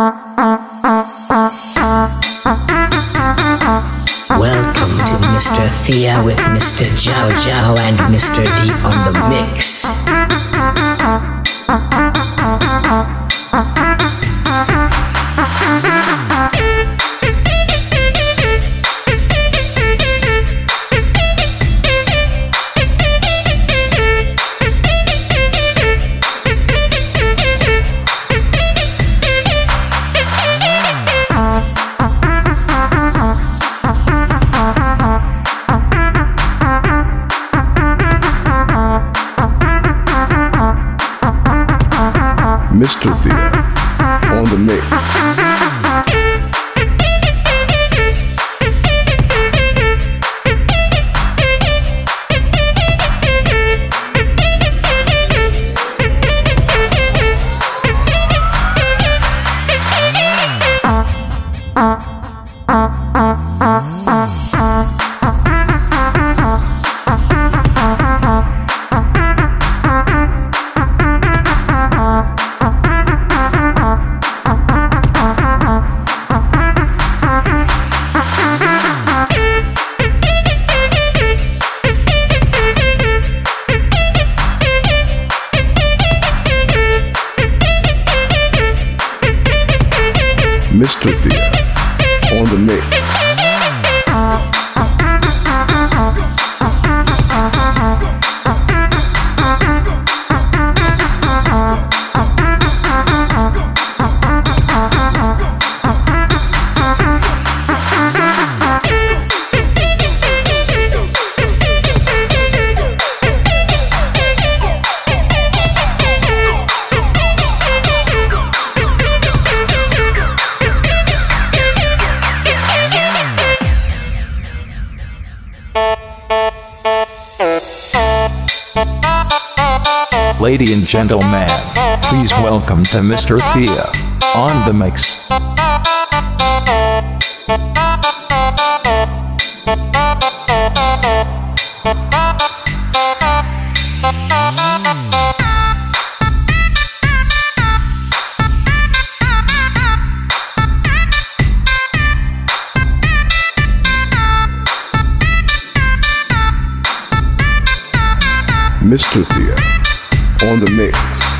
Welcome to Mr. Thea with Mr. Chav Chav and Mr. D on the mix. Mr. Thea on the mix. Mr. On the mix. Lady and gentlemen, please welcome to Mr. Thea on the mix. Mr. Thea on the mix.